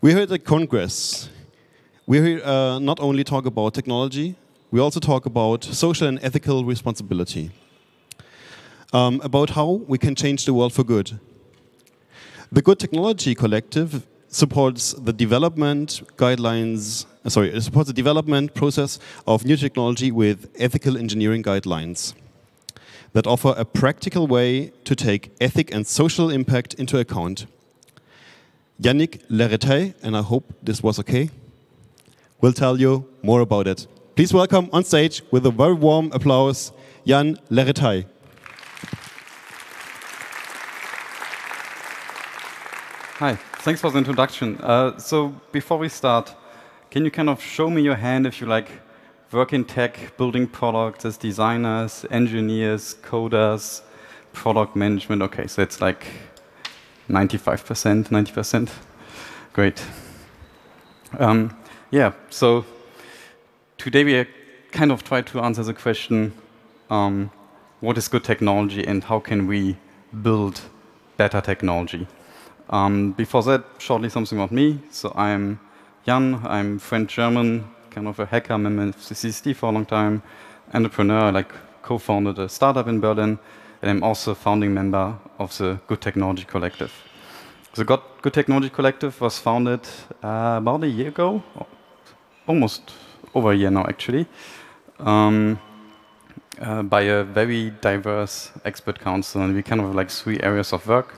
We're here at Congress. Here uh, not only talk about technology, we also talk about social and ethical responsibility. Um, about how we can change the world for good. The Good Technology Collective supports the development guidelines, uh, sorry, it supports the development process of new technology with ethical engineering guidelines that offer a practical way to take ethic and social impact into account. Yannick Leretaille, and I hope this was okay, will tell you more about it. Please welcome on stage with a very warm applause, Yann Leretaille. Hi, thanks for the introduction. Uh, so before we start, can you kind of show me your hand if you like work in tech, building products as designers, engineers, coders, product management? Okay, so it's like 95%, 90%. Great. Um, yeah, so today we kind of try to answer the question, um, what is good technology and how can we build better technology? Um, before that, shortly something about me. So I'm Yann, I'm French-German, kind of a hacker, I'm in for a long time, entrepreneur, like co-founded a startup in Berlin, and I'm also a founding member of the Good Technology Collective. The Good, Technology Collective was founded uh, about a year ago, almost over a year now actually, um, uh, by a very diverse expert council, and we kind of have like three areas of work.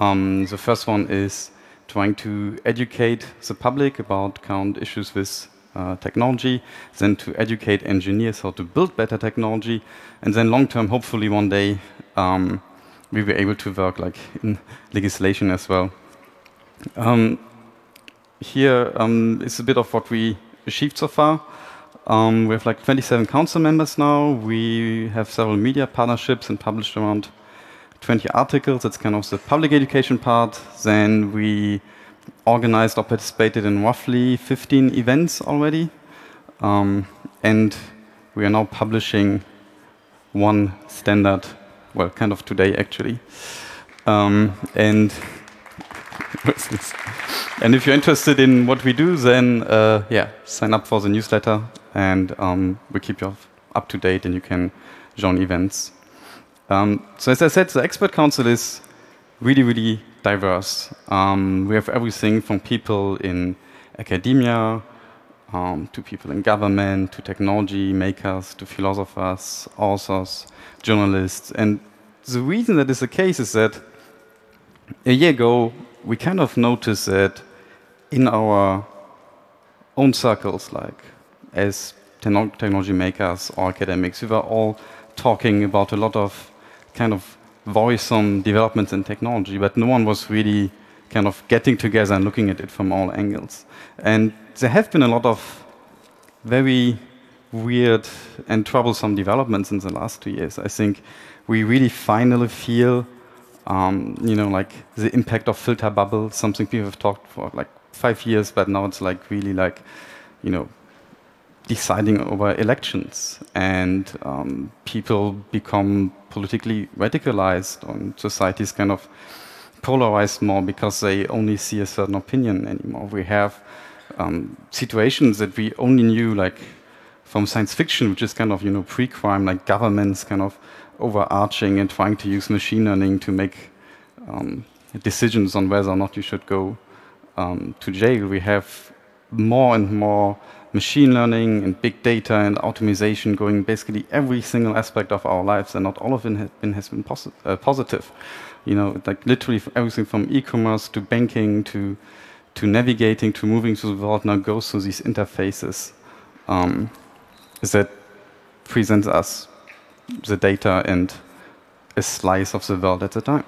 Um, the first one is trying to educate the public about current issues with uh, technology, then to educate engineers how to build better technology, and then long term, hopefully one day, um, we be able to work like in legislation as well. Um, here um, is a bit of what we achieved so far. Um, we have like 27 council members now. We have several media partnerships and published around 20 articles. That's kind of the public education part. Then we organized or participated in roughly 15 events already. Um, and we are now publishing one standard, well, kind of today actually. Um, and and if you're interested in what we do, then uh, yeah, sign up for the newsletter, and um, we keep you up to date, and you can join events. Um, so as I said, the expert council is really, really diverse. Um, we have everything from people in academia, um, to people in government, to technology makers, to philosophers, authors, journalists. And the reason that is the case is that a year ago, we kind of noticed that in our own circles, like as technology makers or academics, we were all talking about a lot of kind of voice developments in technology, but no one was really kind of getting together and looking at it from all angles. And there have been a lot of very weird and troublesome developments in the last two years. I think we really finally feel, um, you know, like the impact of filter bubbles, something people have talked for like five years, but now it's like really like, you know, deciding over elections and um, people become politically radicalized and societies kind of polarized more because they only see a certain opinion anymore. We have um, situations that we only knew like from science fiction, which is kind of you know pre-crime, like governments kind of overarching and trying to use machine learning to make um, decisions on whether or not you should go um, to jail. We have more and more machine learning and big data and optimization going basically every single aspect of our lives, and not all of it has been, has been posi uh, positive. You know, like literally everything from e-commerce to banking to to navigating to moving through the world now goes through these interfaces um, that presents us the data and a slice of the world at a time.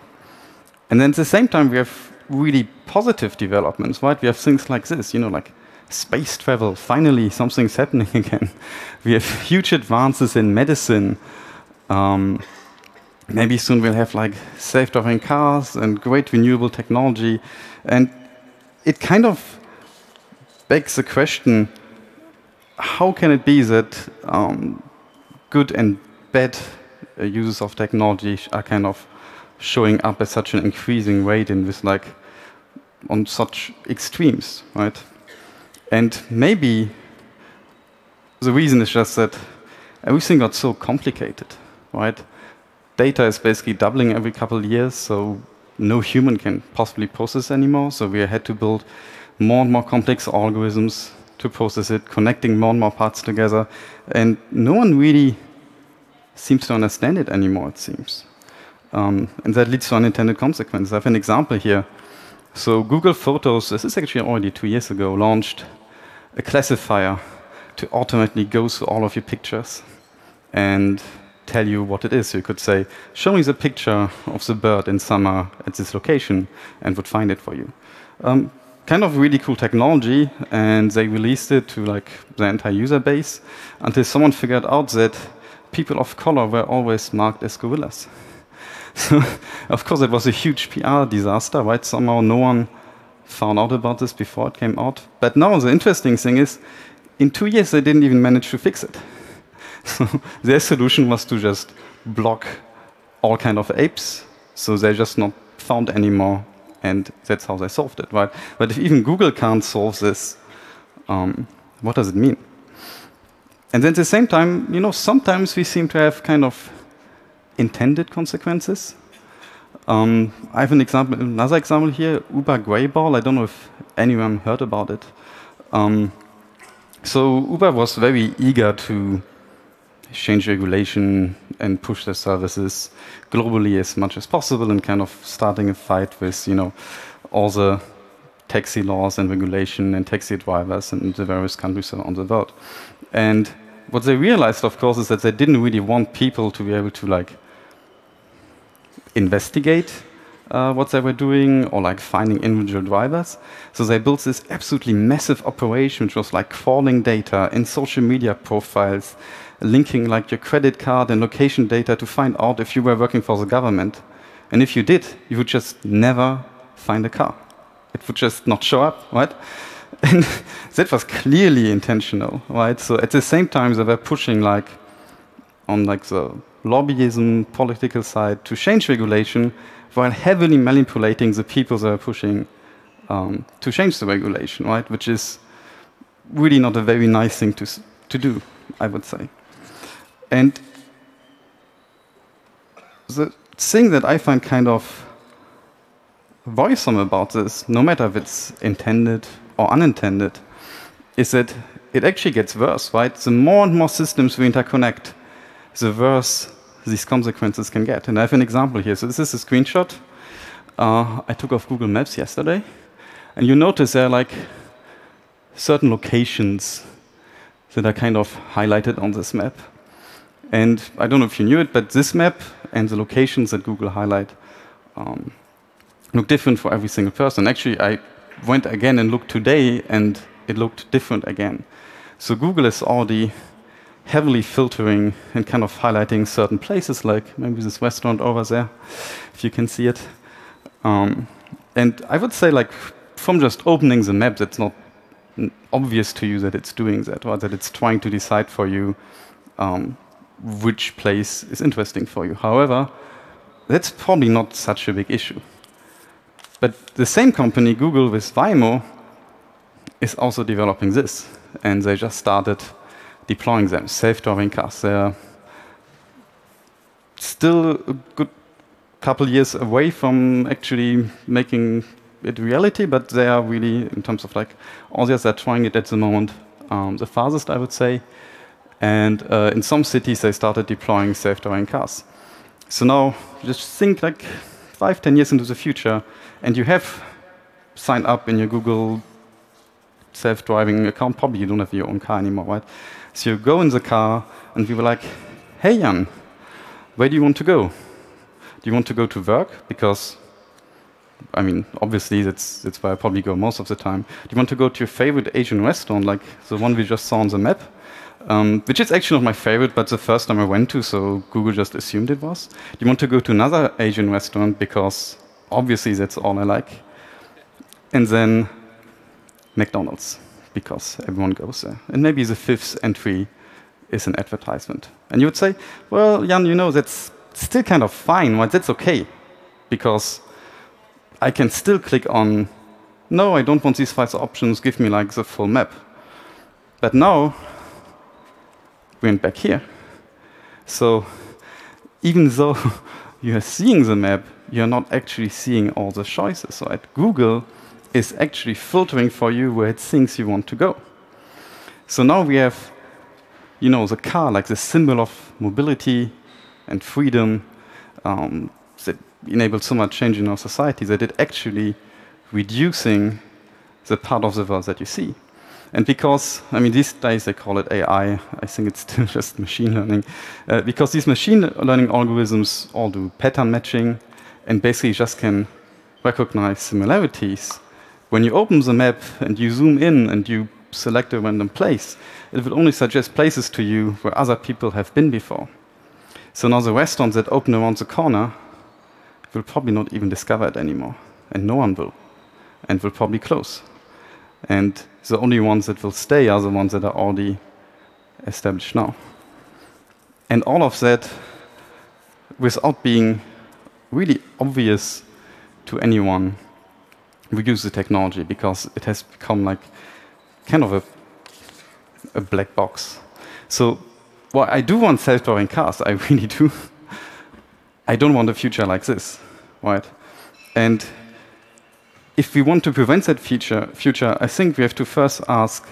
And then at the same time, we have really positive developments, right? We have things like this, you know, like space travel. Finally, something's happening again. We have huge advances in medicine. Um, maybe soon we'll have like self-driving cars and great renewable technology. And it kind of begs the question, how can it be that um, good and bad uh, uses of technology are kind of showing up at such an increasing rate in with like on such extremes, right? And maybe the reason is just that everything got so complicated, right? Data is basically doubling every couple of years, so no human can possibly process anymore. So we had to build more and more complex algorithms to process it, connecting more and more parts together. And no one really seems to understand it anymore, it seems. Um, and that leads to unintended consequences. I have an example here. So Google Photos, this is actually already two years ago, launched a classifier to automatically go through all of your pictures and tell you what it is. So you could say, show me the picture of the bird in summer at this location, and would find it for you. Um, kind of really cool technology, and they released it to like the entire user base until someone figured out that people of color were always marked as gorillas. so, of course, it was a huge PR disaster, right? Somehow no one found out about this before it came out. But now the interesting thing is, in two years, they didn't even manage to fix it. So their solution was to just block all kind of apes, so they're just not found anymore, and that's how they solved it, right? But if even Google can't solve this, um, what does it mean? And then at the same time, you know, sometimes we seem to have kind of intended consequences. Um, I have an example, another example here, Uber Greyball. I don't know if anyone heard about it. Um, so Uber was very eager to change regulation and push their services globally as much as possible and kind of starting a fight with, you know, all the taxi laws and regulation and taxi drivers in the various countries around the world. And what they realized, of course, is that they didn't really want people to be able to like investigate uh, what they were doing or like finding individual drivers. So they built this absolutely massive operation, which was like crawling data in social media profiles, linking like your credit card and location data to find out if you were working for the government. And if you did, you would just never find a car. It would just not show up, right? And that was clearly intentional, right? So at the same time, they were pushing like on like the lobbyism political side to change regulation while heavily manipulating the people that are pushing um, to change the regulation, right? Which is really not a very nice thing to, to do, I would say. And the thing that I find kind of worrisome about this, no matter if it's intended or unintended, is that it actually gets worse, right? The more and more systems we interconnect, the worse these consequences can get. And I have an example here. So this is a screenshot uh, I took off Google Maps yesterday. And you notice there are like certain locations that are kind of highlighted on this map. And I don't know if you knew it, but this map and the locations that Google highlight um, look different for every single person. Actually, I went again and looked today, and it looked different again. So Google is already heavily filtering and kind of highlighting certain places, like maybe this restaurant over there, if you can see it. Um, and I would say, like, from just opening the map, it's not obvious to you that it's doing that, or that it's trying to decide for you um, which place is interesting for you. However, that's probably not such a big issue. But the same company, Google with Waymo, is also developing this, and they just started deploying them, self-driving cars. They're still a good couple years away from actually making it reality, but they are really, in terms of like audience, they're trying it at the moment um, the fastest, I would say. And uh, in some cities, they started deploying self-driving cars. So now, just think like five, ten years into the future, and you have signed up in your Google self-driving account. Probably you don't have your own car anymore, right? So you go in the car, and we were like, hey, Yann, where do you want to go? Do you want to go to work? Because, I mean, obviously, that's, that's where I probably go most of the time. Do you want to go to your favorite Asian restaurant, like the one we just saw on the map? Um, which is actually not my favorite, but the first time I went to, so Google just assumed it was. Do you want to go to another Asian restaurant? Because obviously that's all I like. And then McDonald's because everyone goes there. And maybe the fifth entry is an advertisement. And you would say, well, Yann, you know, that's still kind of fine, but that's okay, because I can still click on no, I don't want these five options, give me like the full map. But now, we went back here. So even though you are seeing the map, you're not actually seeing all the choices. So at Google is actually filtering for you where it thinks you want to go. So now we have, you know, the car like the symbol of mobility and freedom um, that enabled so much change in our society that it actually reducing the part of the world that you see. And because, I mean, these days they call it AI, I think it's still just machine learning. Uh, because these machine learning algorithms all do pattern matching and basically just can recognize similarities. When you open the map and you zoom in and you select a random place, it will only suggest places to you where other people have been before. So now the restaurants that open around the corner will probably not even discover it anymore, and no one will, and will probably close. And the only ones that will stay are the ones that are already established now. And all of that without being really obvious to anyone we use the technology because it has become like kind of a, a black box. So, well, I do want self-driving cars, I really do. I don't want a future like this, right? And if we want to prevent that future, future, I think we have to first ask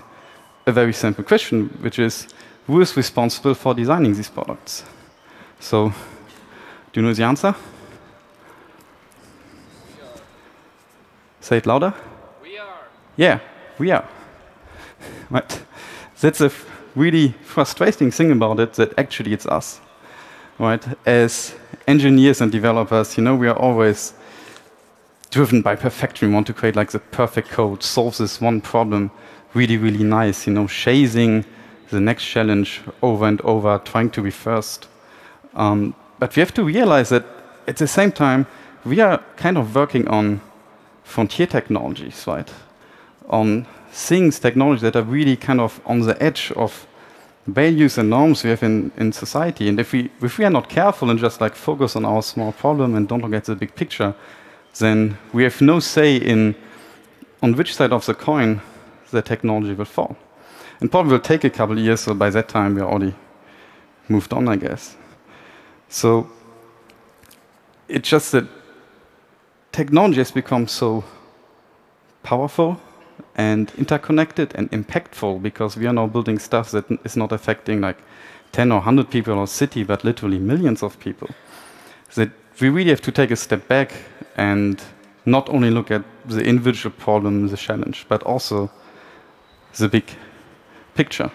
a very simple question, which is, who is responsible for designing these products? So, do you know the answer? Say it louder. We are. Yeah, we are. right. That's a really frustrating thing about it that actually it's us. Right? As engineers and developers, you know, we are always driven by perfection. We want to create like the perfect code, solve this one problem really, really nice, you know, chasing the next challenge over and over, trying to be first. Um, but we have to realize that at the same time, we are kind of working on frontier technologies, right? On things, technologies that are really kind of on the edge of values and norms we have in, in society. And if we, if we are not careful and just like focus on our small problem and don't look at the big picture, then we have no say in on which side of the coin the technology will fall. And probably will take a couple of years, so by that time we're already moved on, I guess. So it's just that technology has become so powerful and interconnected and impactful because we are now building stuff that is not affecting like 10 or 100 people or a city, but literally millions of people. That we really have to take a step back and not only look at the individual problem, the challenge, but also the big picture.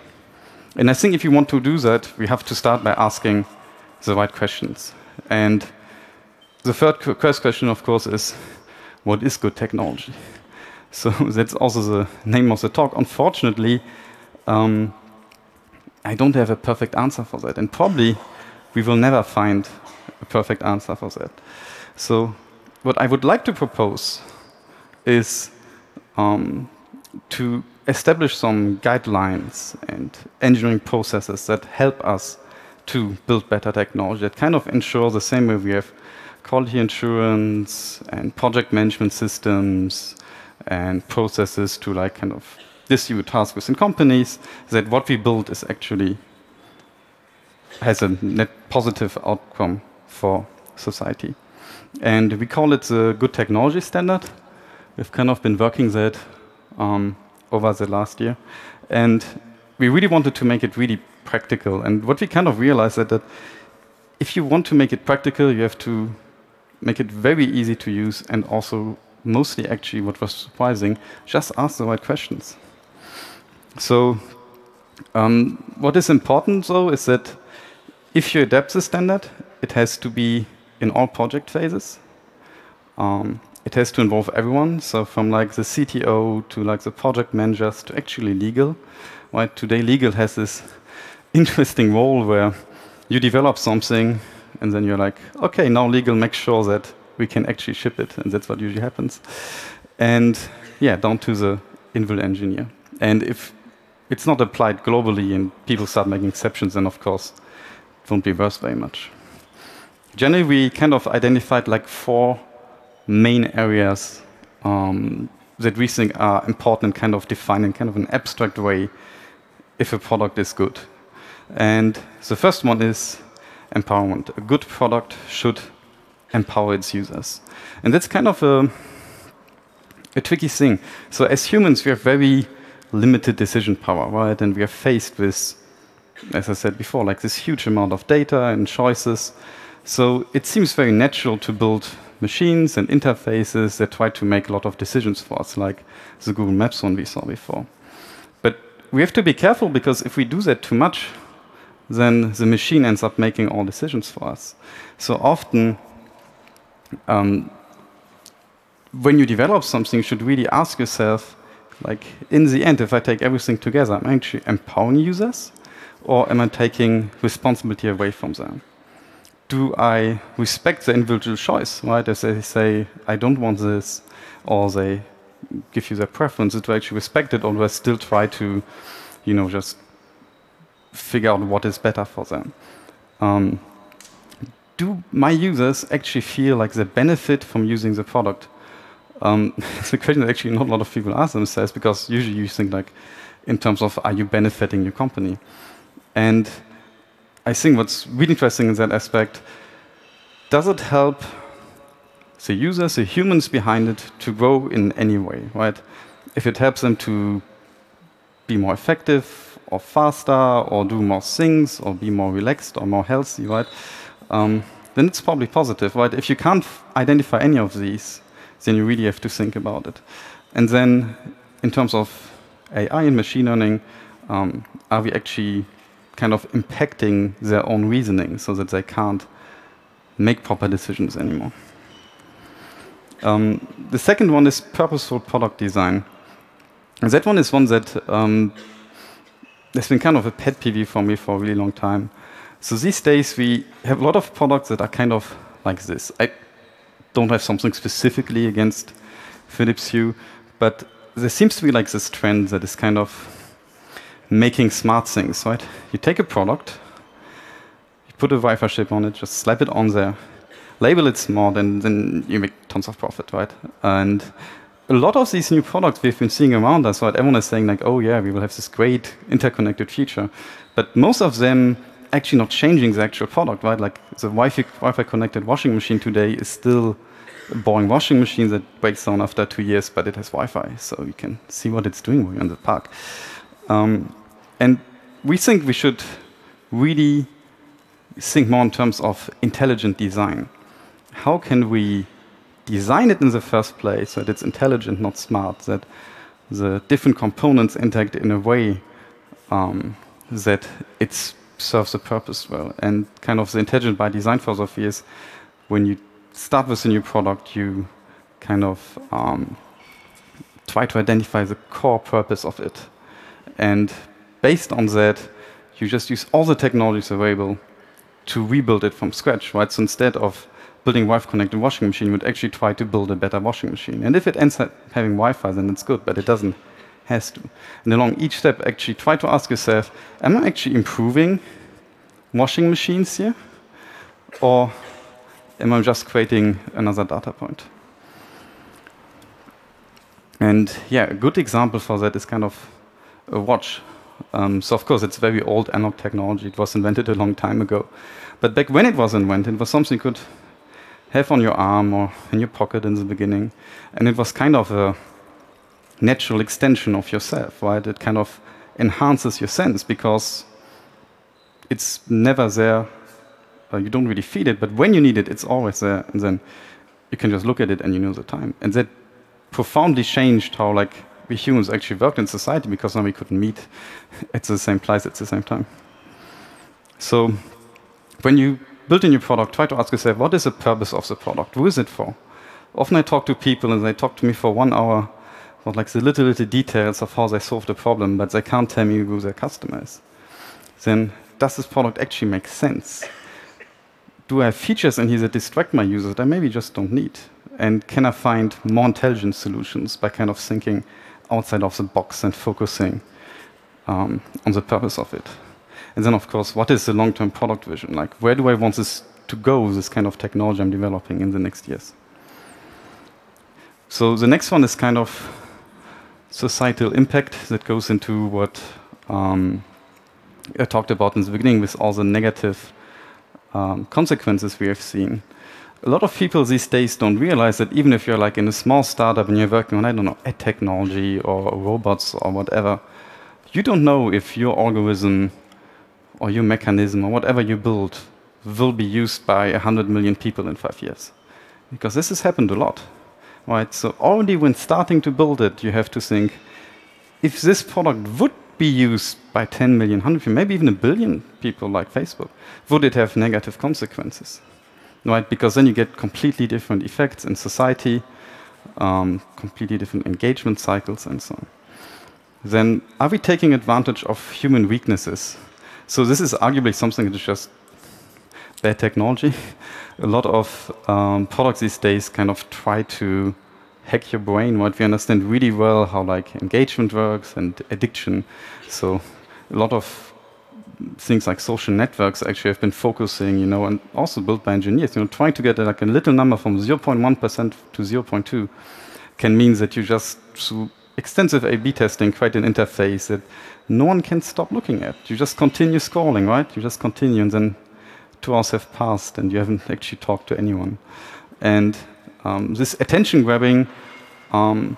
And I think if you want to do that, we have to start by asking the right questions. And the third first question, of course, is what is good technology? So that's also the name of the talk. Unfortunately, um, I don't have a perfect answer for that. And probably we will never find a perfect answer for that. So what I would like to propose is um, to establish some guidelines and engineering processes that help us to build better technology that kind of ensure the same way we have quality insurance and project management systems and processes to like kind of distribute tasks within companies that what we build is actually has a net positive outcome for society. And we call it the good technology standard. We've kind of been working that um, over the last year. And we really wanted to make it really practical. And what we kind of realized that, that if you want to make it practical, you have to make it very easy to use and also mostly actually what was surprising, just ask the right questions. So um, what is important though is that if you adapt the standard, it has to be in all project phases. Um, it has to involve everyone, so from like the CTO to like the project managers to actually legal. Right? Today legal has this interesting role where you develop something and then you're like, okay, now legal makes sure that we can actually ship it, and that's what usually happens. And yeah, down to the individual engineer. And if it's not applied globally and people start making exceptions, then of course it won't be worth very much. Generally, we kind of identified like four main areas um, that we think are important kind of define in kind of an abstract way if a product is good. And the first one is empowerment. A good product should empower its users. And that's kind of a, a tricky thing. So as humans, we have very limited decision power, right? And we are faced with, as I said before, like this huge amount of data and choices. So it seems very natural to build machines and interfaces that try to make a lot of decisions for us, like the Google Maps one we saw before. But we have to be careful because if we do that too much, then the machine ends up making all decisions for us. So often, um, when you develop something, you should really ask yourself, like, in the end, if I take everything together, am I actually empowering users or am I taking responsibility away from them? Do I respect the individual choice, right? As they say, I don't want this, or they give you their preference, do I actually respect it, or do I still try to, you know, just figure out what is better for them? Um, do my users actually feel like they benefit from using the product? Um, it's a question that actually not a lot of people ask themselves because usually you think like in terms of are you benefiting your company? And I think what's really interesting in that aspect, does it help the users, the humans behind it, to grow in any way, right? If it helps them to be more effective or faster or do more things or be more relaxed or more healthy, right? Um, then it's probably positive, right? If you can't identify any of these, then you really have to think about it. And then, in terms of AI and machine learning, um, are we actually kind of impacting their own reasoning so that they can't make proper decisions anymore? Um, the second one is purposeful product design. And that one is one that um, has been kind of a pet peeve for me for a really long time. So these days we have a lot of products that are kind of like this. I don't have something specifically against Philips Hue, but there seems to be like this trend that is kind of making smart things, right? You take a product, you put a Wi-Fi chip on it, just slap it on there, label it smart, and then you make tons of profit, right? And a lot of these new products we've been seeing around us, right? Everyone is saying like, oh yeah, we will have this great interconnected future, but most of them actually not changing the actual product, right? Like the Wi-Fi, Wi-Fi connected washing machine today is still a boring washing machine that breaks down after two years, but it has Wi-Fi, so you can see what it's doing when you're in the park. Um, and we think we should really think more in terms of intelligent design. How can we design it in the first place that it's intelligent, not smart, that the different components interact in a way um, that it serves the purpose well. And kind of the intelligent by design philosophy is when you start with a new product, you kind of um, try to identify the core purpose of it. And based on that, you just use all the technologies available to rebuild it from scratch, right? So instead of building Wi-Fi connected washing machine, would actually try to build a better washing machine. And if it ends up having Wi-Fi, then it's good, but it doesn't has to. And along each step, actually try to ask yourself, am I actually improving washing machines here? Or am I just creating another data point? And yeah, a good example for that is kind of a watch. Um, so of course, it's very old analog technology. It was invented a long time ago. But back when it was invented, it was something you could have on your arm or in your pocket in the beginning. And it was kind of a natural extension of yourself, right? It kind of enhances your sense because it's never there. Uh, you don't really feel it, but when you need it, it's always there. And then you can just look at it and you know the time. And that profoundly changed how like we humans actually worked in society because now we couldn't meet at the same place at the same time. So when you build a new product, try to ask yourself, what is the purpose of the product? Who is it for? Often I talk to people and they talk to me for one hour about like the little, little details of how they solve the problem, but they can't tell me who their customer is. Then does this product actually make sense? Do I have features in here that distract my users that I maybe just don't need? And can I find more intelligent solutions by kind of thinking outside of the box and focusing um, on the purpose of it? And then, of course, what is the long-term product vision? Like, where do I want this to go, this kind of technology I'm developing in the next years? So the next one is kind of societal impact that goes into what um, I talked about in the beginning with all the negative um, consequences we have seen. A lot of people these days don't realize that even if you're like in a small startup and you're working on, I don't know, ad technology or robots or whatever, you don't know if your algorithm or your mechanism or whatever you build will be used by 100 million people in five years. Because this has happened a lot. Right? So already when starting to build it, you have to think, if this product would be used by 10 million, 100 million, maybe even a billion people like Facebook, would it have negative consequences? Right? Because then you get completely different effects in society, um, completely different engagement cycles, and so on. Then, are we taking advantage of human weaknesses? So, this is arguably something that is just bad technology. a lot of um, products these days kind of try to hack your brain, what We understand really well how like engagement works and addiction. So a lot of things like social networks actually have been focusing, you know, and also built by engineers, you know, trying to get like a little number from 0.1% to 0.2 can mean that you just through extensive A/B testing create an interface that no one can stop looking at. You just continue scrolling, right? You just continue, and then two hours have passed, and you haven't actually talked to anyone. And um, this attention grabbing um,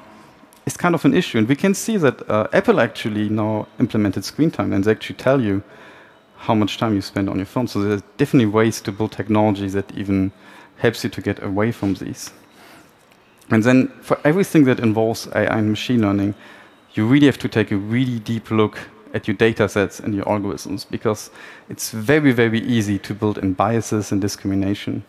is kind of an issue. And we can see that uh, Apple actually now implemented screen time and they actually tell you how much time you spend on your phone. So there's definitely ways to build technology that even helps you to get away from these. And then for everything that involves AI and machine learning, you really have to take a really deep look at your data sets and your algorithms because it's very, very easy to build in biases and discrimination.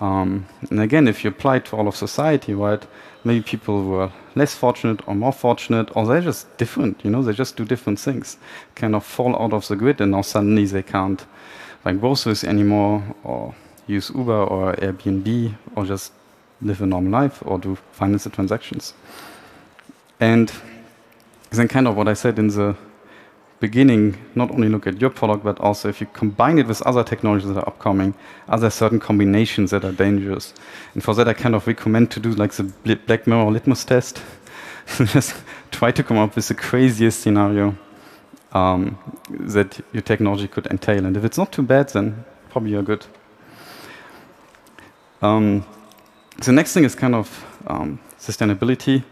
Um, and again, if you apply it to all of society, right, maybe people who are less fortunate or more fortunate, or they're just different, you know, they just do different things, kind of fall out of the grid, and now suddenly they can't buy groceries anymore, or use Uber or Airbnb, or just live a normal life, or do financial transactions. And then, kind of what I said in the beginning, not only look at your product, but also if you combine it with other technologies that are upcoming, are there certain combinations that are dangerous? And for that, I kind of recommend to do like the Black Mirror litmus test. Just try to come up with the craziest scenario um, that your technology could entail. And if it's not too bad, then probably you're good. Um, the next thing is kind of um, sustainability.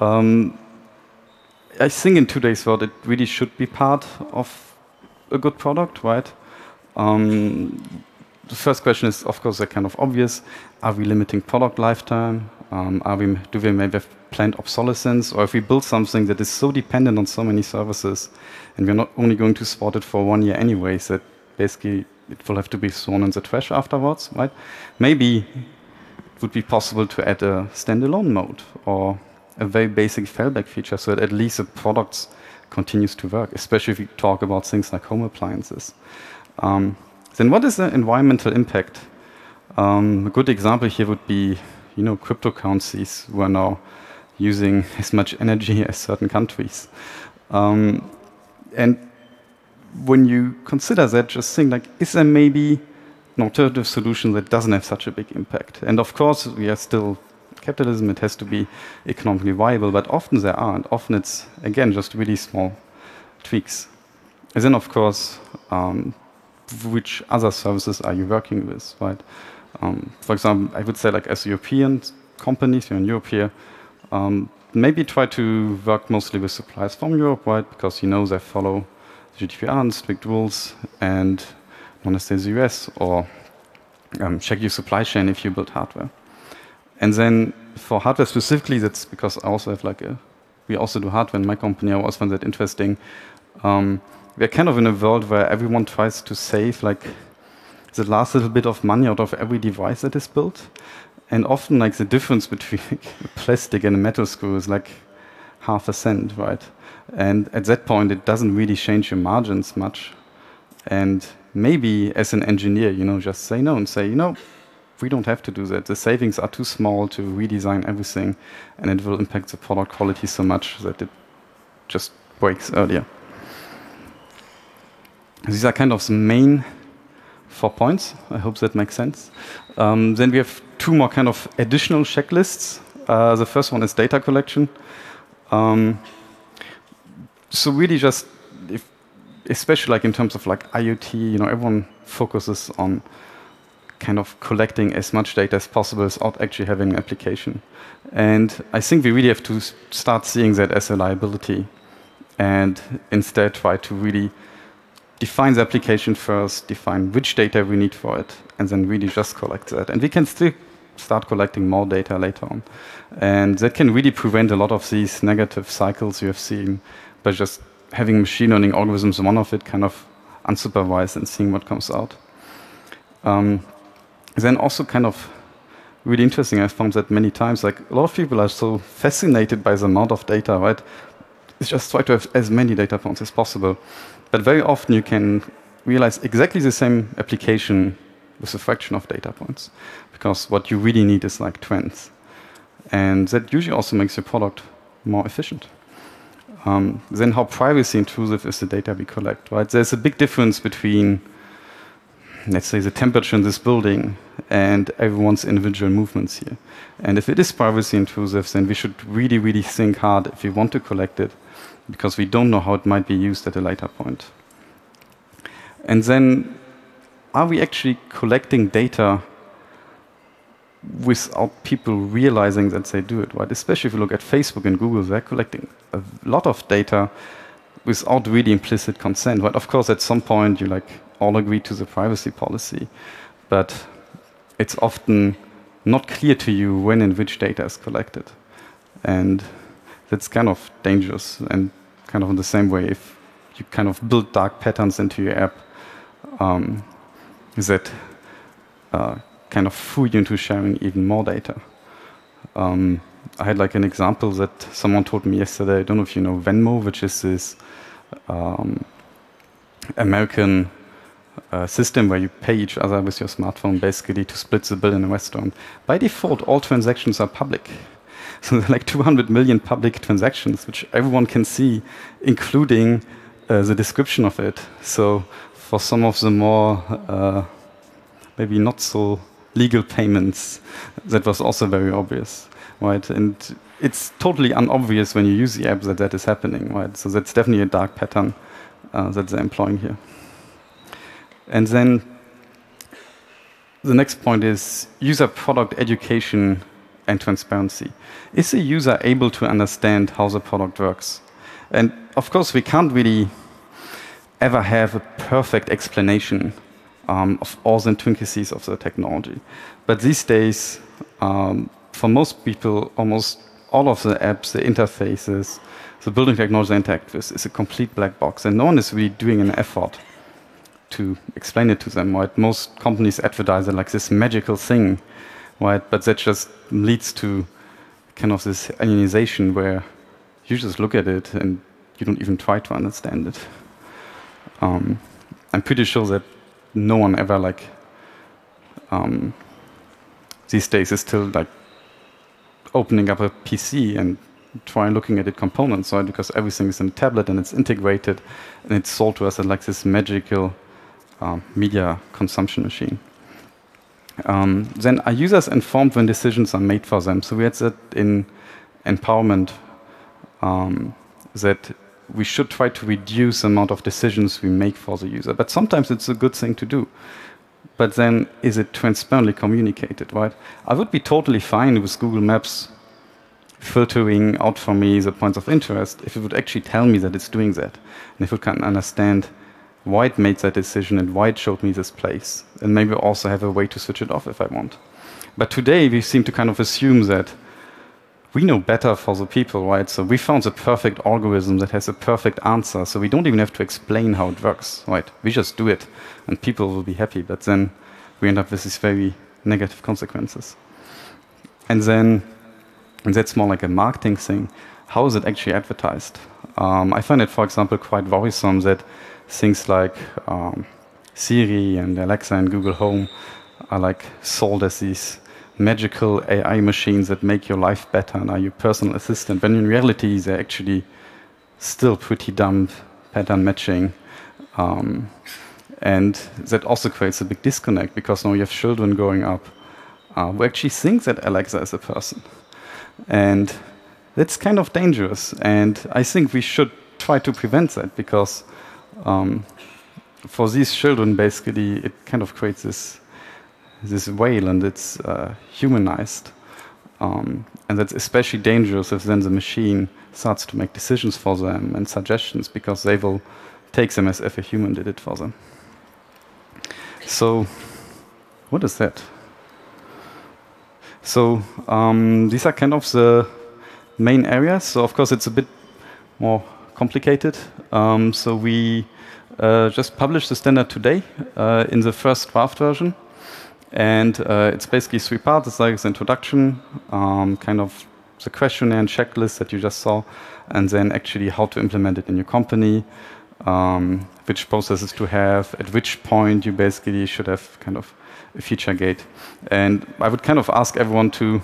Um, I think in today's world, it really should be part of a good product, right? Um, the first question is, of course, kind of obvious. Are we limiting product lifetime? Um, are we, do we maybe have planned obsolescence? Or if we build something that is so dependent on so many services, and we're not only going to support it for one year anyways, that basically it will have to be thrown in the trash afterwards, right? Maybe would be possible to add a standalone mode or a very basic fallback feature so that at least the product continues to work, especially if you talk about things like home appliances. Um, then what is the environmental impact? Um, a good example here would be, you know, cryptocurrencies who are now using as much energy as certain countries. Um, and when you consider that, just think like, is there maybe an alternative solution that doesn't have such a big impact? And of course, we are still capitalism, it has to be economically viable, but often there aren't. Often it's, again, just really small tweaks. And then, of course, um, which other services are you working with, right? Um, for example, I would say, like, as European companies, you're in Europe here, um, maybe try to work mostly with suppliers from Europe, right? Because you know they follow GDPR and strict rules, and the US, or um, check your supply chain if you build hardware. And then for hardware specifically, that's because I also have like a, we also do hardware in my company. I always find that interesting. Um, we're kind of in a world where everyone tries to save like the last little bit of money out of every device that is built. And often like the difference between a plastic and a metal screw is like half a cent, right? And at that point, it doesn't really change your margins much. And maybe as an engineer, you know, just say no and say, you know, we don't have to do that. The savings are too small to redesign everything, and it will impact the product quality so much that it just breaks earlier. These are kind of the main four points. I hope that makes sense. Um, then we have two more kind of additional checklists. Uh, the first one is data collection. Um, so really just, especially like in terms of like IoT, you know, everyone focuses on kind of collecting as much data as possible without actually having an application. And I think we really have to start seeing that as a liability and instead try to really define the application first, define which data we need for it, and then really just collect that. And we can still start collecting more data later on. And that can really prevent a lot of these negative cycles you have seen by just having machine learning algorithms, one of it kind of unsupervised and seeing what comes out. Um, then also kind of really interesting, I found that many times, like a lot of people are so fascinated by the amount of data, right? It's just try to have as many data points as possible. But very often you can realize exactly the same application with a fraction of data points, because what you really need is like trends. And that usually also makes your product more efficient. Um, then how privacy intrusive is the data we collect, right? There's a big difference between let's say, the temperature in this building and everyone's individual movements here. And if it is privacy intrusive, then we should really, really think hard if we want to collect it, because we don't know how it might be used at a later point. And then, are we actually collecting data without people realizing that they do it, right? Especially if you look at Facebook and Google, they're collecting a lot of data without really implicit consent. Right? Of course, at some point, you like all agree to the privacy policy, but it's often not clear to you when and which data is collected. And that's kind of dangerous. And kind of in the same way, if you kind of build dark patterns into your app um, that uh, kind of fool you into sharing even more data. Um, I had like an example that someone told me yesterday. I don't know if you know Venmo, which is this um, American uh, system where you pay each other with your smartphone basically to split the bill in a restaurant. By default, all transactions are public. So there are like 200 million public transactions, which everyone can see, including uh, the description of it. So for some of the more uh, maybe not so legal payments, that was also very obvious, right? And it's totally unobvious when you use the app that that is happening, right? So that's definitely a dark pattern uh, that they're employing here. And then the next point is user product education and transparency. Is the user able to understand how the product works? And of course, we can't really ever have a perfect explanation um, of all the intricacies of the technology. But these days, um, for most people, almost all of the apps, the interfaces, the building technology they interact with is a complete black box, and no one is really doing an effort to explain it to them. Right? Most companies advertise it like this magical thing, right? But that just leads to kind of this alienization where you just look at it and you don't even try to understand it. Um, I'm pretty sure that no one ever like um, these days is still like opening up a PC and trying looking at the components, right? Because everything is in a tablet and it's integrated and it's sold to us as like this magical uh, media consumption machine. Um, then are users informed when decisions are made for them? So we had that in empowerment um, that we should try to reduce the amount of decisions we make for the user. But sometimes it's a good thing to do. But then is it transparently communicated, right? I would be totally fine with Google Maps filtering out for me the points of interest if it would actually tell me that it's doing that. And if it can understand why it made that decision and why it showed me this place. And maybe also have a way to switch it off if I want. But today we seem to kind of assume that we know better for the people, right? So we found the perfect algorithm that has a perfect answer. So we don't even have to explain how it works, right? We just do it and people will be happy. But then we end up with these very negative consequences. And then, and that's more like a marketing thing. How is it actually advertised? Um, I find it, for example, quite worrisome that things like um, Siri and Alexa and Google Home are like sold as these magical AI machines that make your life better and are your personal assistant, when in reality they're actually still pretty dumb pattern matching. Um, and that also creates a big disconnect because now you have children growing up uh, who actually think that Alexa is a person. And that's kind of dangerous. And I think we should try to prevent that because um, for these children, basically, it kind of creates this this whale and it's uh, humanized. Um, and that's especially dangerous if then the machine starts to make decisions for them and suggestions because they will take them as if a human did it for them. So, what is that? So, um, these are kind of the main areas. So, of course, it's a bit more complicated. Um, so, we uh, just published the standard today uh, in the first draft version. And uh, it's basically three parts. It's like the introduction, um, kind of the questionnaire and checklist that you just saw, and then actually how to implement it in your company, um, which processes to have, at which point you basically should have kind of a feature gate. And I would kind of ask everyone to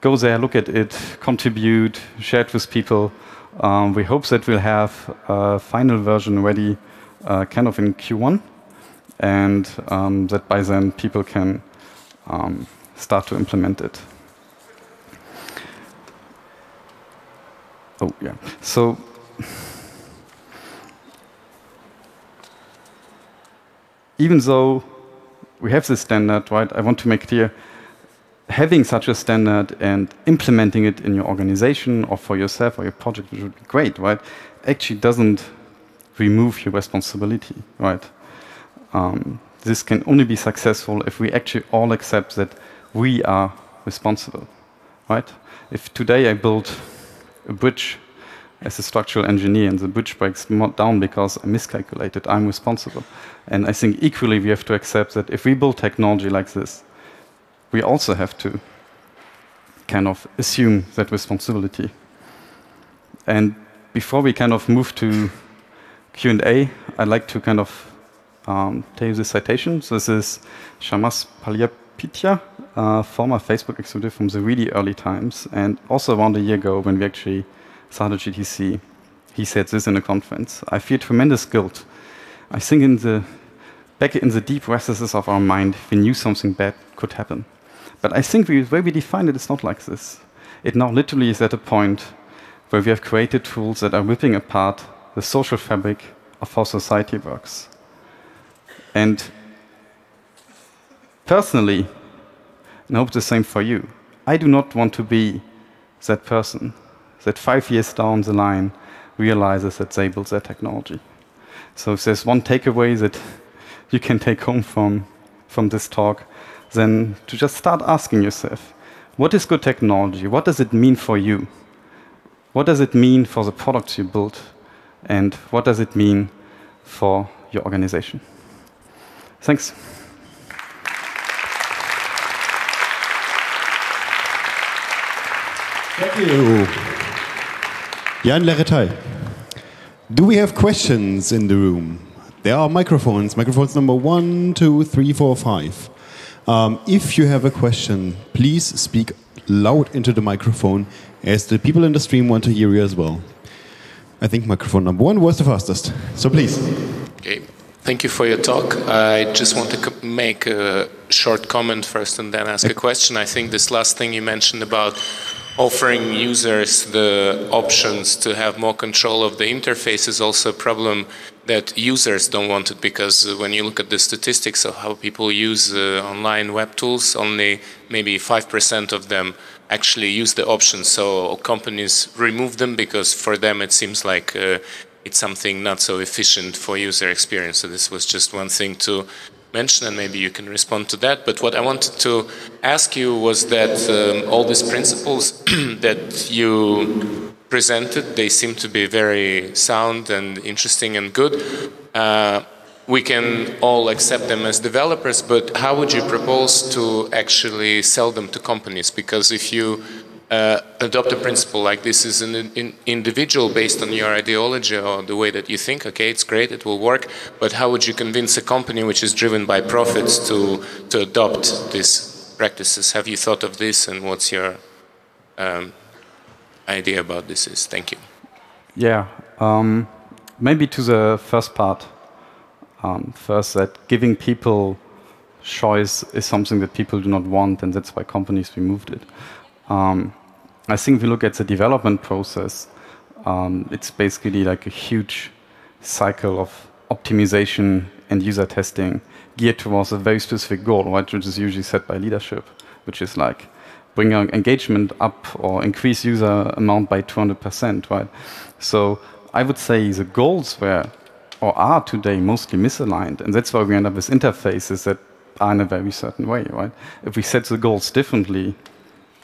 go there, look at it, contribute, share it with people. Um, we hope that we'll have a final version ready uh, kind of in Q1 and um, that by then people can um, start to implement it. Oh, yeah. So, even though we have this standard, right, I want to make clear having such a standard and implementing it in your organization or for yourself or your project, which would be great, right, actually doesn't remove your responsibility, right? Um, this can only be successful if we actually all accept that we are responsible, right? If today I build a bridge as a structural engineer and the bridge breaks down because I miscalculated, I'm responsible. And I think equally we have to accept that if we build technology like this, we also have to kind of assume that responsibility. And before we kind of move to Q&A, I'd like to kind of um, tell you the citation. So this is Chamath Palihapitiya, uh, former Facebook executive from the really early times, and also around a year ago when we actually started GTC, he said this in a conference. I feel tremendous guilt. I think in the back in the deep recesses of our mind, we knew something bad could happen. But I think the way we define it is not like this. It now literally is at a point where we have created tools that are ripping apart the social fabric of how society works. And personally, and I hope the same for you, I do not want to be that person that five years down the line realizes that they built that technology. So if there's one takeaway that you can take home from, from this talk, then to just start asking yourself, what is good technology? What does it mean for you? What does it mean for the products you build? And what does it mean for your organization? Thanks. Thank you. Yann Leretaille. Do we have questions in the room? There are microphones. Microphones number one, two, three, four, five. Um, if you have a question, please speak loud into the microphone, as the people in the stream want to hear you as well. I think microphone number one was the fastest. So please. Okay. Thank you for your talk. I just want to make a short comment first and then ask a question. I think this last thing you mentioned about offering users the options to have more control of the interface is also a problem that users don't want it because when you look at the statistics of how people use uh, online web tools, only maybe 5% of them actually use the options. So companies remove them because for them it seems like uh, it's something not so efficient for user experience. So this was just one thing to mention, and maybe you can respond to that. But what I wanted to ask you was that um, all these principles that you presented, they seem to be very sound and interesting and good. Uh, we can all accept them as developers, but how would you propose to actually sell them to companies? Because if you uh, adopt a principle like this is an in individual based on your ideology or the way that you think, okay, it's great, it will work, but how would you convince a company which is driven by profits to, to adopt these practices? Have you thought of this and what's your um, idea about this is? Thank you. Yeah, um, maybe to the first part. Um, first, that giving people choice is something that people do not want, and that's why companies removed it. Um, I think if you look at the development process, um, it's basically like a huge cycle of optimization and user testing geared towards a very specific goal, right, which is usually set by leadership, which is like bring engagement up or increase user amount by 200%, right? So I would say the goals were or are today mostly misaligned, and that's why we end up with interfaces that are in a very certain way, right? If we set the goals differently,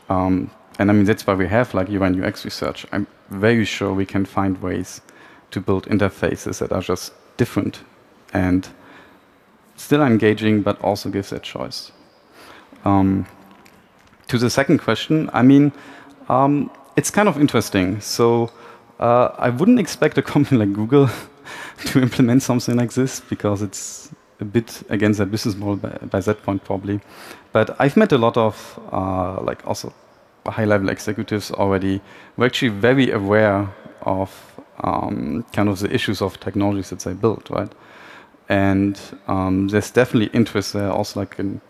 um, and I mean that's why we have like UI and UX research. I'm very sure we can find ways to build interfaces that are just different and still engaging, but also gives that choice. Um, to the second question, I mean, um, it's kind of interesting. So uh, I wouldn't expect a company like Google to implement something like this because it's a bit against their business model by, by that point probably. But I've met a lot of uh, like also high-level executives already who are actually very aware of um, kind of the issues of technologies that they build, right? And um, there's definitely interest there, also like in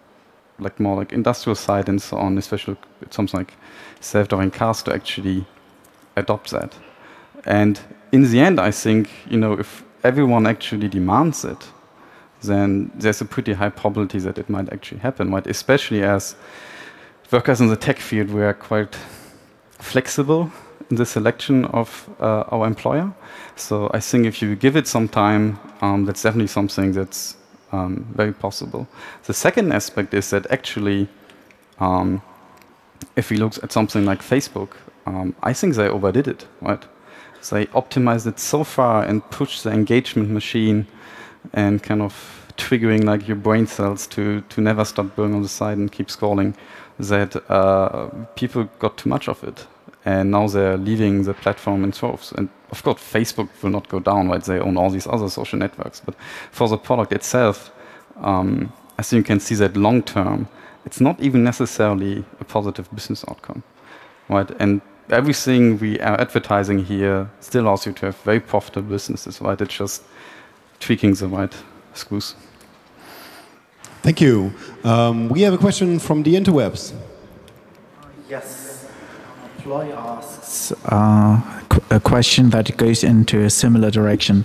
like more like industrial side and so on, especially something like self-driving cars to actually adopt that. And in the end, I think you know if everyone actually demands it, then there's a pretty high probability that it might actually happen, right? Especially as workers in the tech field we are quite flexible in the selection of uh, our employer. So I think if you give it some time, um, that's definitely something that's um, very possible. The second aspect is that actually, um, if we look at something like Facebook, um, I think they overdid it, right? They optimized it so far and pushed the engagement machine and kind of triggering like your brain cells to, to never stop going on the side and keep scrolling that uh, people got too much of it. And now they're leaving the platform in droves. And of course, Facebook will not go down, right? They own all these other social networks. But for the product itself, um, I think you can see that long term, it's not even necessarily a positive business outcome, right? And everything we are advertising here still allows you to have very profitable businesses, right? It's just tweaking the right screws. Thank you. Um, we have a question from the interwebs. Yes. Ploy asks uh, a question that goes into a similar direction.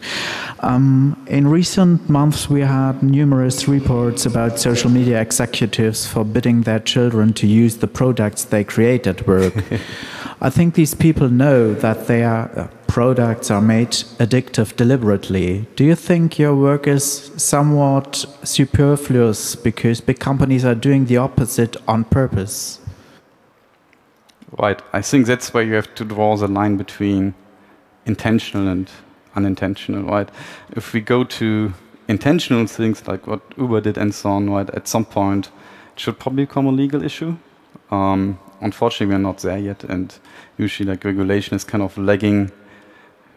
Um, in recent months, we had numerous reports about social media executives forbidding their children to use the products they create at work. I think these people know that their uh, products are made addictive deliberately. Do you think your work is somewhat superfluous because big companies are doing the opposite on purpose? Right. I think that's where you have to draw the line between intentional and unintentional, right? If we go to intentional things like what Uber did and so on, right, at some point it should probably become a legal issue. Um, unfortunately, we're not there yet, and usually, like regulation is kind of lagging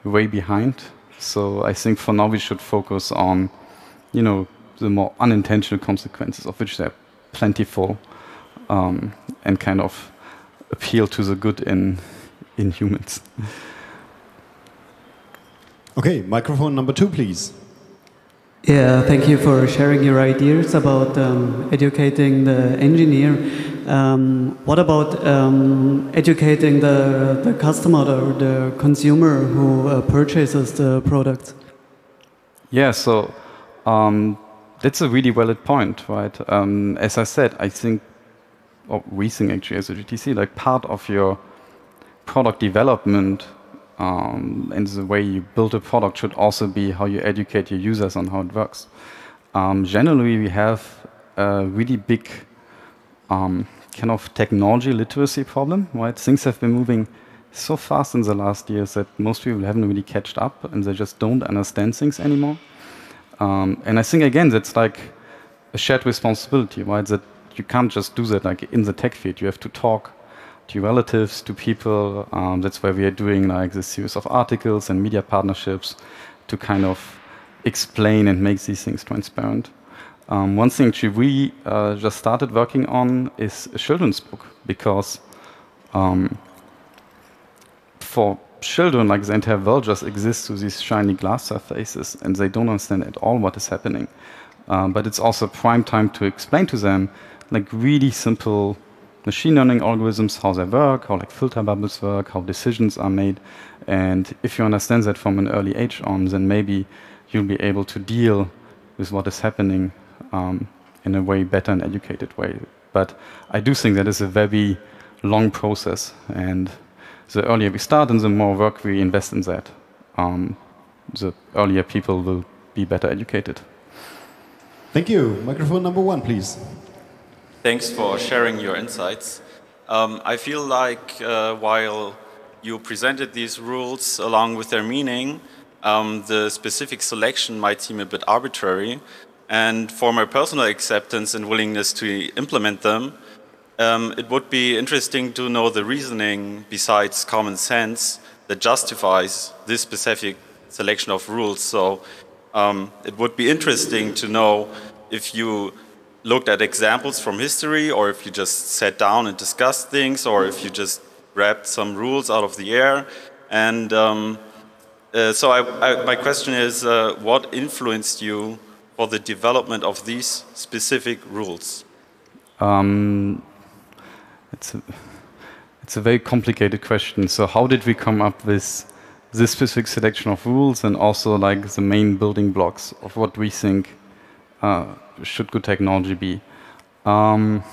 way behind. So I think for now we should focus on, you know, the more unintentional consequences of which there are plentiful, um, and kind of appeal to the good in in humans. Okay, microphone number two, please. Yeah, thank you for sharing your ideas about um, educating the engineer. Um, what about um, educating the, the customer or the consumer who uh, purchases the product? Yeah, so um, that's a really valid point, right? Um, as I said, I think, or we think actually as a GTC, like part of your product development um, and the way you build a product should also be how you educate your users on how it works. Um, generally, we have a really big um, kind of technology literacy problem, right? Things have been moving so fast in the last years that most people haven't really catched up and they just don't understand things anymore. Um, and I think again, that's like a shared responsibility, right? That you can't just do that like in the tech field. You have to talk to your relatives, to people. Um, that's why we are doing like this series of articles and media partnerships to kind of explain and make these things transparent. Um, one thing we uh, just started working on is a children's book because um, for children, like the entire world just exists through these shiny glass surfaces and they don't understand at all what is happening. Um, but it's also prime time to explain to them like really simple machine learning algorithms, how they work, how like filter bubbles work, how decisions are made. And if you understand that from an early age on, then maybe you'll be able to deal with what is happening um, in a way better and educated way. But I do think that is a very long process, and the earlier we start and the more work we invest in that, um, the earlier people will be better educated. Thank you. Microphone number one, please. Thanks for sharing your insights. Um, I feel like uh, while you presented these rules along with their meaning, um, the specific selection might seem a bit arbitrary. And for my personal acceptance and willingness to implement them, um, it would be interesting to know the reasoning besides common sense that justifies this specific selection of rules. So um, it would be interesting to know if you looked at examples from history or if you just sat down and discussed things or if you just grabbed some rules out of the air. And um, uh, so I, I, my question is, uh, what influenced you for the development of these specific rules? Um, it's, a, it's a very complicated question. So how did we come up with this specific selection of rules and also like the main building blocks of what we think uh, should good technology be? Um,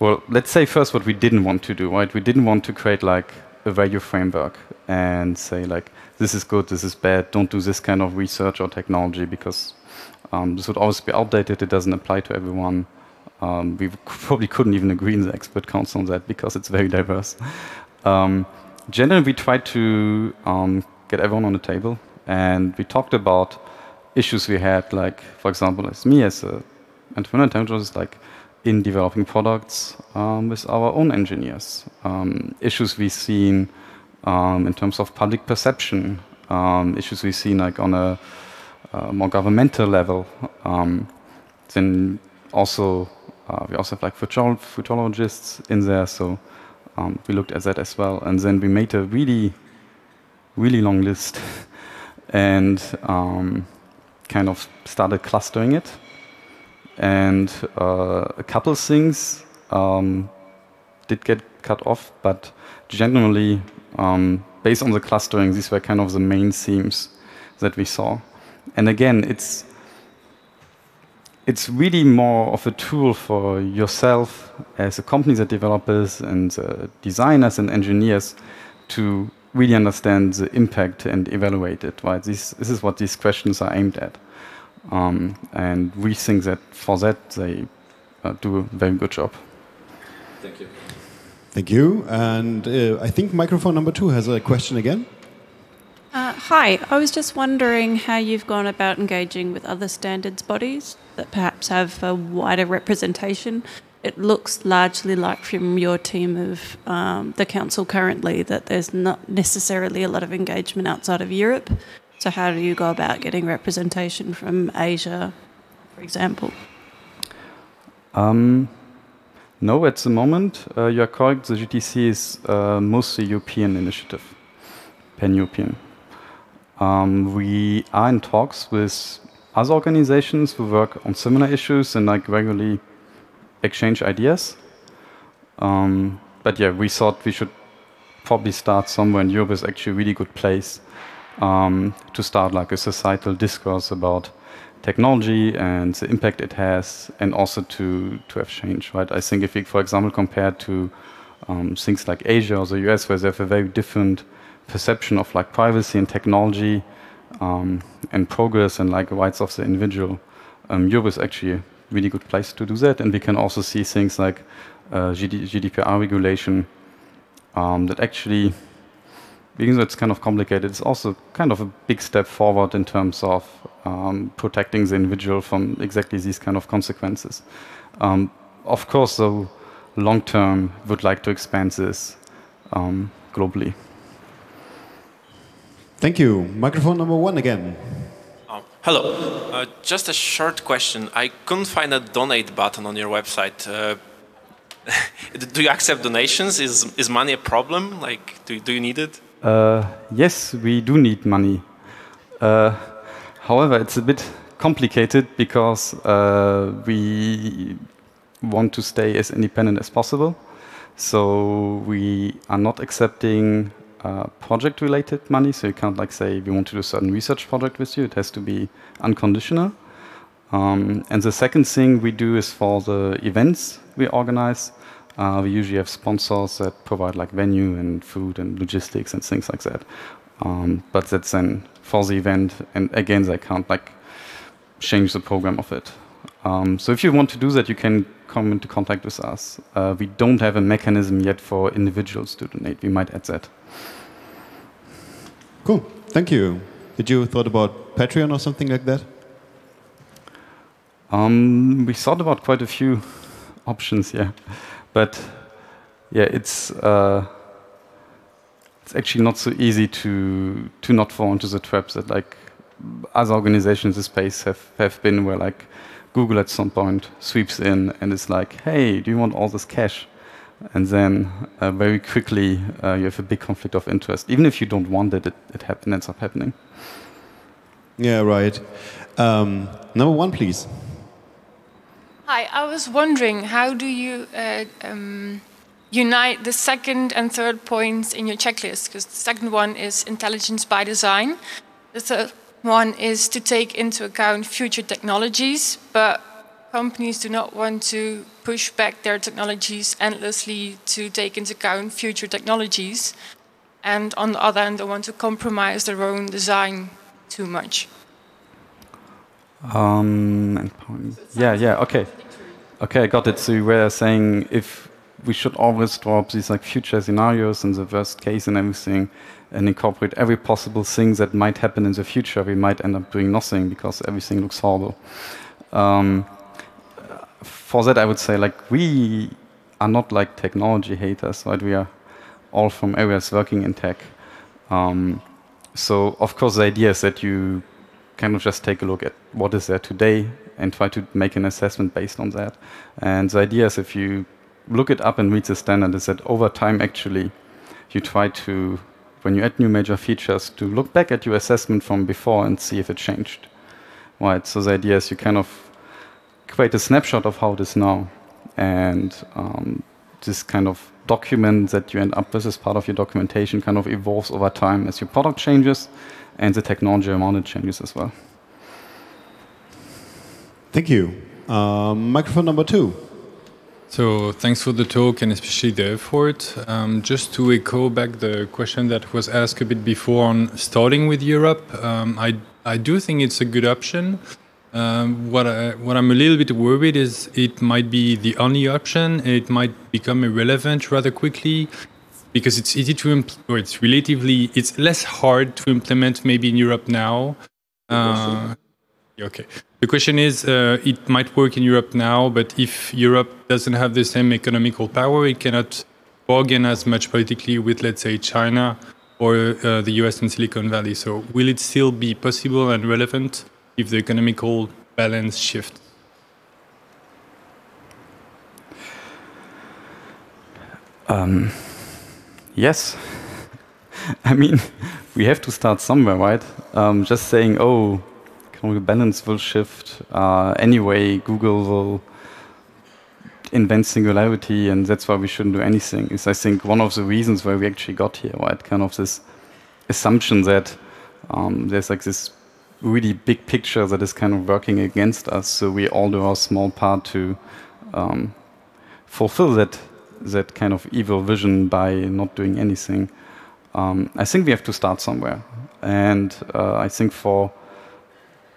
well, let's say first what we didn't want to do, right? We didn't want to create like a value framework and say like, this is good, this is bad, don't do this kind of research or technology because um, this would always be outdated, it doesn't apply to everyone. Um, we probably couldn't even agree in the expert council on that because it's very diverse. Um, generally, we tried to um, get everyone on the table and we talked about issues we had, like, for example, as me as an entrepreneur, like in developing products um, with our own engineers. Um, issues we've seen um, in terms of public perception, um, issues we've seen like on a, a more governmental level. Um, then also uh, we also have like futurologists in there, so um, we looked at that as well. And then we made a really, really long list and kind of started clustering it and uh, a couple of things um, did get cut off, but generally, um, based on the clustering, these were kind of the main themes that we saw. And again, it's it's really more of a tool for yourself as a company that developers and designers and engineers to really understand the impact and evaluate it. Right? This, this is what these questions are aimed at. Um, and we think that for that they uh, do a very good job. Thank you. Thank you. And uh, I think microphone number two has a question again. Uh, hi, I was just wondering how you've gone about engaging with other standards bodies that perhaps have a wider representation. It looks largely like from your team of um, the council currently that there's not necessarily a lot of engagement outside of Europe. So, how do you go about getting representation from Asia, for example? Um, no, at the moment, uh, you are correct. The GTC is uh, mostly European initiative, pan-European. Um, we are in talks with other organizations who work on similar issues and like regularly exchange ideas. Um, but yeah, we thought we should probably start somewhere in Europe is actually a really good place um, to start like a societal discourse about technology and the impact it has, and also to to have change. Right? I think if we, for example, compare to um, things like Asia or the US, where they have a very different perception of like privacy and technology um, and progress and like rights of the individual, um, Europe is actually a really good place to do that. And we can also see things like uh, GD GDPR regulation um, that actually even though it's kind of complicated, it's also kind of a big step forward in terms of um, protecting the individual from exactly these kind of consequences. Um, of course, though, long term, would like to expand this um, globally. Thank you. Microphone number one again. Oh, hello. Uh, just a short question. I couldn't find a donate button on your website. Uh, do you accept donations? Is is money a problem? Like, do do you need it? Uh, yes, we do need money. Uh, however, it's a bit complicated because uh, we want to stay as independent as possible. So we are not accepting uh, project-related money. So you can't like say we want to do a certain research project with you. It has to be unconditional. Um, and the second thing we do is for the events we organize. Uh, we usually have sponsors that provide like venue and food and logistics and things like that. Um, but that's then for the event, and again, they can't like change the program of it. Um, so if you want to do that, you can come into contact with us. Uh, we don't have a mechanism yet for individuals to donate. We might add that. Cool. Thank you. Did you thought about Patreon or something like that? Um, we thought about quite a few options, yeah, but yeah, it's uh, it's actually not so easy to to not fall into the traps that like other organizations in the space have have been, where like Google at some point sweeps in and is like, hey, do you want all this cash? And then uh, very quickly uh, you have a big conflict of interest. Even if you don't want it, it, it happen, ends up happening. Yeah, right. Um, number one, please. Hi, I was wondering how do you uh, um, unite the second and third points in your checklist? Because the second one is intelligence by design. The third one is to take into account future technologies, but companies do not want to push back their technologies endlessly to take into account future technologies. And on the other hand, they want to compromise their own design too much. Um, yeah, yeah, okay. Okay, I got it. So you were saying if we should always draw up these like future scenarios and the worst case and everything and incorporate every possible thing that might happen in the future, we might end up doing nothing because everything looks horrible. Um, for that, I would say like we are not like technology haters, right? We are all from areas working in tech. Um, so of course, the idea is that you kind of just take a look at what is there today and try to make an assessment based on that. And the idea is if you look it up and read the standard, is that over time actually you try to, when you add new major features, to look back at your assessment from before and see if it changed. Right, so the idea is you kind of create a snapshot of how it is now. And um, this kind of document that you end up with as part of your documentation kind of evolves over time as your product changes and the technology around it changes as well. Thank you. Um, microphone number two. So thanks for the talk and especially the effort. Um, just to echo back the question that was asked a bit before on starting with Europe, um, I I do think it's a good option. Um, what I, what I'm a little bit worried is it might be the only option. It might become irrelevant rather quickly because it's easy to impl- or it's relatively it's less hard to implement maybe in Europe now. Uh, okay. The question is, uh, it might work in Europe now, but if Europe doesn't have the same economical power, it cannot bargain as much politically with, let's say, China or uh, the US and Silicon Valley. So, will it still be possible and relevant if the economical balance shifts? Um, yes. I mean, we have to start somewhere, right? Um, just saying, oh, economic balance will shift. Uh, anyway, Google will invent singularity, and that's why we shouldn't do anything. Is I think one of the reasons why we actually got here, right? Kind of this assumption that um, there's like this really big picture that is kind of working against us. So we all do our small part to um, fulfill that that kind of evil vision by not doing anything. Um, I think we have to start somewhere, and uh, I think for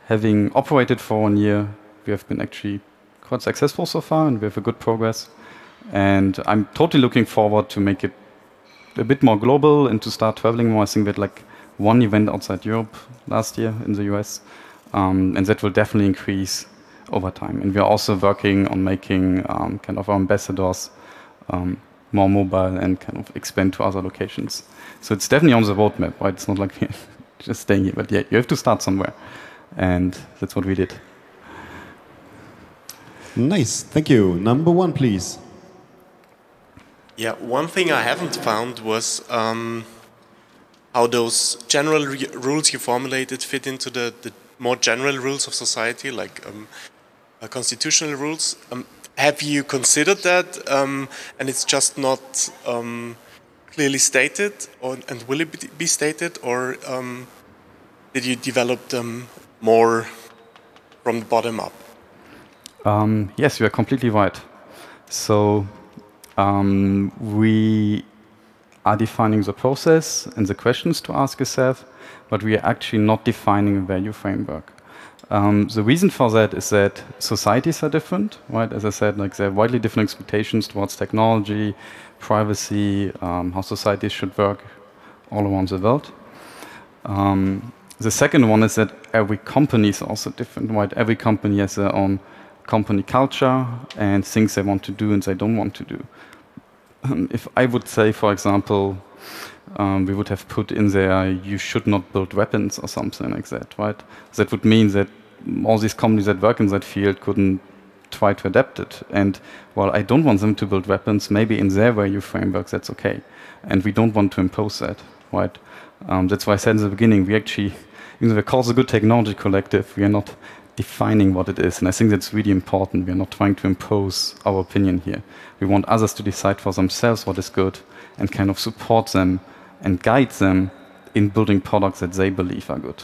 having operated for one year, we have been actually quite successful so far, and we have a good progress. And I'm totally looking forward to make it a bit more global and to start traveling more. I think we had like one event outside Europe last year in the US, um, and that will definitely increase over time. And we are also working on making um, kind of our ambassadors um, more mobile and kind of expand to other locations. So it's definitely on the roadmap, right? It's not like just staying here, but yeah, you have to start somewhere. And that's what we did. Nice, thank you. Number one, please. Yeah, one thing I haven't found was um, how those general rules you formulated fit into the, the more general rules of society, like um, uh, constitutional rules. Um, have you considered that, um, and it's just not um, clearly stated, or, and will it be stated, or um, did you develop them more from the bottom up? Um, yes, you are completely right. So um, we are defining the process and the questions to ask yourself, but we are actually not defining a value framework. Um, the reason for that is that societies are different, right? As I said, like there are widely different expectations towards technology, privacy, um, how societies should work all around the world. Um, the second one is that every company is also different, right? Every company has their own company culture and things they want to do and they don't want to do. Um, if I would say, for example, um, we would have put in there you should not build weapons or something like that, right? That would mean that all these companies that work in that field couldn't try to adapt it. And while I don't want them to build weapons, maybe in their value framework that's okay. And we don't want to impose that, right? Um, that's why I said in the beginning, we actually, even though we're called a good technology collective, we are not defining what it is. And I think that's really important. We are not trying to impose our opinion here. We want others to decide for themselves what is good and kind of support them and guide them in building products that they believe are good.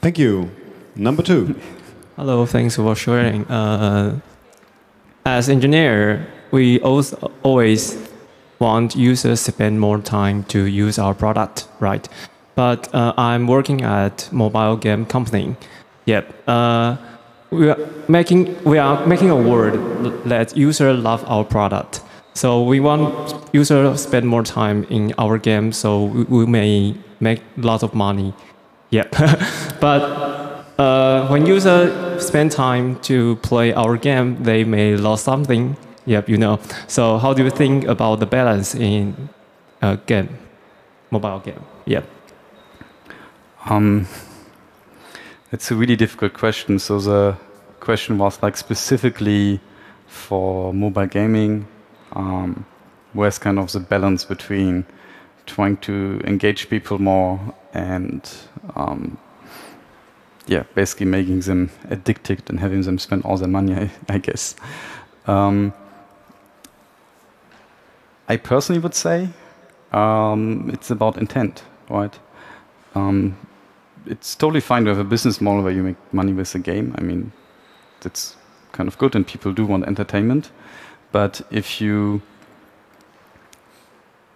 Thank you. Number two. Hello, thanks for sharing. Uh, as engineer, we also always want users to spend more time to use our product, right? But uh, I'm working at mobile game company. Yep. Uh, we are making we are making a world that user love our product. So we want users to spend more time in our game, so we, may make lots of money. Yeah, but uh, when users spend time to play our game, they may lose something. Yep, you know. So how do you think about the balance in a game, mobile game? Yep. Um, it's a really difficult question. So the question was like specifically for mobile gaming um, where's kind of the balance between trying to engage people more and um, yeah, basically making them addicted and having them spend all their money, I, I guess. Um, I personally would say um, it's about intent, right? Um, it's totally fine to have a business model where you make money with a game. I mean, that's kind of good, and people do want entertainment. But if you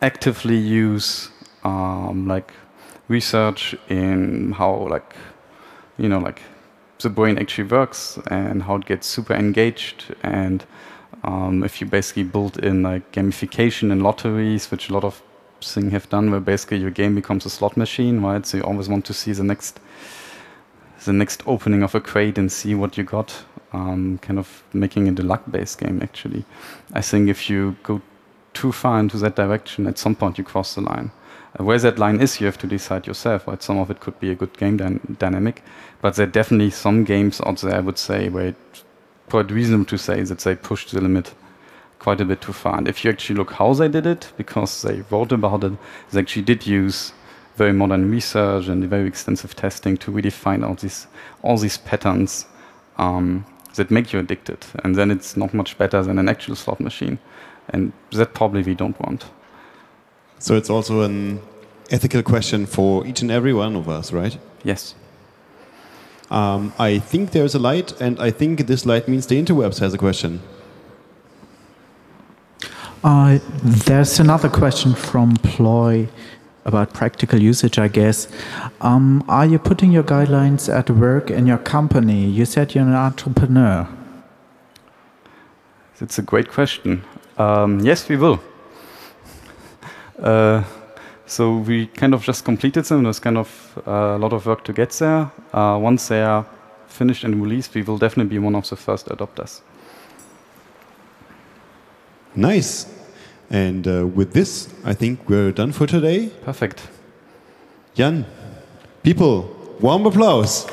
actively use um, like research in how like you know like the brain actually works and how it gets super engaged and um, if you basically build in like gamification and lotteries which a lot of things have done where basically your game becomes a slot machine right? So you always want to see the next the next opening of a crate and see what you got um, kind of making it a luck-based game. Actually, I think if you go too far into that direction, at some point you cross the line. Uh, where that line is, you have to decide yourself. Right? Some of it could be a good game dy dynamic, but there are definitely some games out there. I would say where it's quite reasonable to say that they pushed the limit quite a bit too far. And if you actually look how they did it, because they wrote about it, they actually did use very modern research and very extensive testing to really find out these all these patterns um, that make you addicted. And then it's not much better than an actual slot machine. And that probably we don't want. So it's also an ethical question for each and every one of us, right? Yes. Um, I think there's a light, and I think this light means the interwebs has a question. Uh, there's another question from Ploy about practical usage, I guess. Um, are you putting your guidelines at work in your company? You said you're an entrepreneur. That's a great question. Um, yes, we will. Uh, so we kind of just completed them. There's kind of uh, a lot of work to get there. Uh, once they are finished and released, we will definitely be one of the first adopters. Nice. And uh, with this, I think we're done for today. Perfect. Yann, people, warm applause.